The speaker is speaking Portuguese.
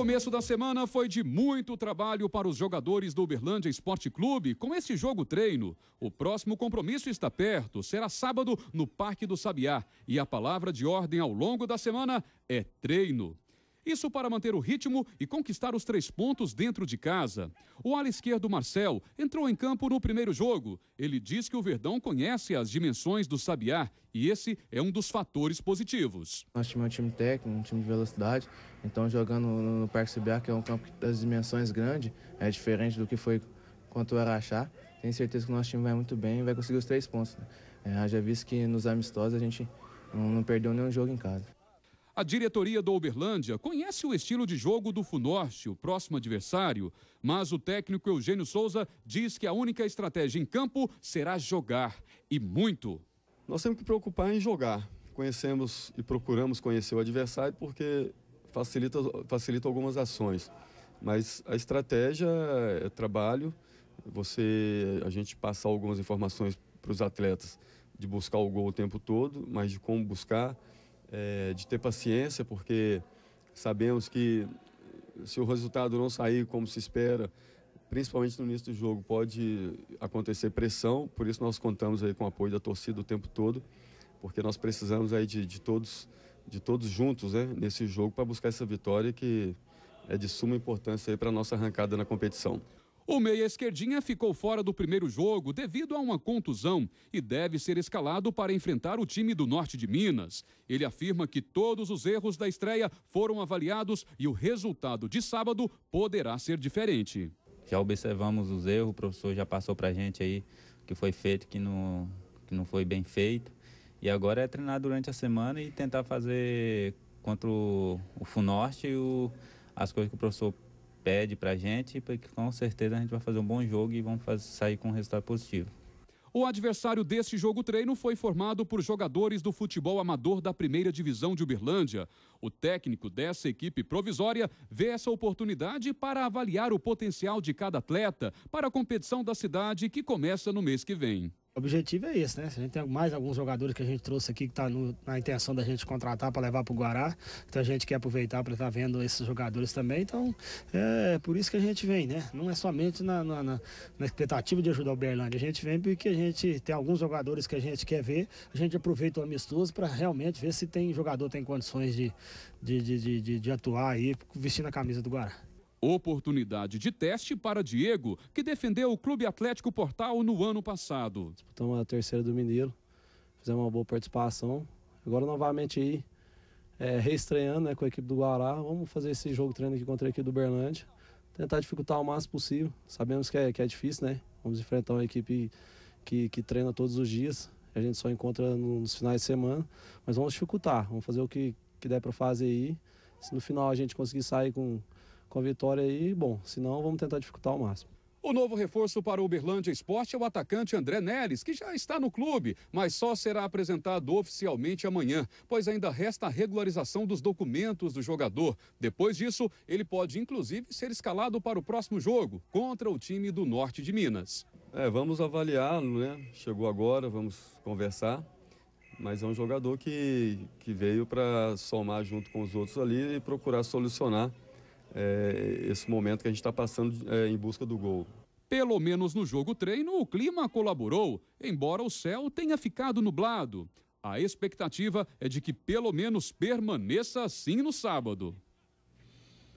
Começo da semana foi de muito trabalho para os jogadores do Uberlândia Esporte Clube com esse jogo treino. O próximo compromisso está perto, será sábado no Parque do Sabiá. E a palavra de ordem ao longo da semana é treino. Isso para manter o ritmo e conquistar os três pontos dentro de casa. O ala esquerdo Marcel entrou em campo no primeiro jogo. Ele diz que o Verdão conhece as dimensões do Sabiá e esse é um dos fatores positivos. Nosso time é um time técnico, um time de velocidade. Então, jogando no Parque Sabiá, que é um campo das dimensões grandes, é diferente do que foi quanto o Araxá. Tenho certeza que o nosso time vai muito bem e vai conseguir os três pontos. Né? É, já visto que nos amistosos a gente não, não perdeu nenhum jogo em casa. A diretoria do Uberlândia conhece o estilo de jogo do Funorte, o próximo adversário, mas o técnico Eugênio Souza diz que a única estratégia em campo será jogar, e muito. Nós temos que preocupar em jogar. Conhecemos e procuramos conhecer o adversário porque facilita, facilita algumas ações. Mas a estratégia é trabalho, você a gente passar algumas informações para os atletas de buscar o gol o tempo todo, mas de como buscar é, de ter paciência, porque sabemos que se o resultado não sair como se espera, principalmente no início do jogo, pode acontecer pressão, por isso nós contamos aí com o apoio da torcida o tempo todo, porque nós precisamos aí de, de todos de todos juntos né, nesse jogo para buscar essa vitória que é de suma importância para a nossa arrancada na competição. O meia esquerdinha ficou fora do primeiro jogo devido a uma contusão e deve ser escalado para enfrentar o time do norte de Minas. Ele afirma que todos os erros da estreia foram avaliados e o resultado de sábado poderá ser diferente. Já observamos os erros, o professor já passou para a gente aí que foi feito, que não, que não foi bem feito. E agora é treinar durante a semana e tentar fazer contra o, o Funorte e o, as coisas que o professor pede para a gente, porque com certeza a gente vai fazer um bom jogo e vamos fazer, sair com um resultado positivo. O adversário deste jogo treino foi formado por jogadores do futebol amador da primeira divisão de Uberlândia. O técnico dessa equipe provisória vê essa oportunidade para avaliar o potencial de cada atleta para a competição da cidade que começa no mês que vem. O objetivo é esse, né? A gente tem mais alguns jogadores que a gente trouxe aqui que está na intenção da gente contratar para levar para o Guará. Então a gente quer aproveitar para estar tá vendo esses jogadores também. Então é por isso que a gente vem, né? Não é somente na, na, na, na expectativa de ajudar o Berlândia. A gente vem porque a gente tem alguns jogadores que a gente quer ver. A gente aproveita o amistoso para realmente ver se tem jogador tem condições de, de, de, de, de atuar aí vestindo a camisa do Guará. Oportunidade de teste para Diego, que defendeu o Clube Atlético Portal no ano passado. Disputamos a terceira do Mineiro, fizemos uma boa participação. Agora novamente aí, é, reestreando né, com a equipe do Guará, vamos fazer esse jogo treino aqui contra a equipe do Berlândia. Tentar dificultar o máximo possível. Sabemos que é, que é difícil, né? Vamos enfrentar uma equipe que, que treina todos os dias. A gente só encontra nos finais de semana. Mas vamos dificultar, vamos fazer o que, que der para fazer aí. Se no final a gente conseguir sair com com a vitória aí, bom, senão vamos tentar dificultar ao máximo. O novo reforço para o Uberlândia Esporte é o atacante André Neres, que já está no clube, mas só será apresentado oficialmente amanhã, pois ainda resta a regularização dos documentos do jogador. Depois disso, ele pode inclusive ser escalado para o próximo jogo, contra o time do norte de Minas. É, vamos avaliá-lo, né? Chegou agora, vamos conversar. Mas é um jogador que, que veio para somar junto com os outros ali e procurar solucionar é, esse momento que a gente está passando é, em busca do gol. Pelo menos no jogo treino, o clima colaborou, embora o céu tenha ficado nublado. A expectativa é de que pelo menos permaneça assim no sábado.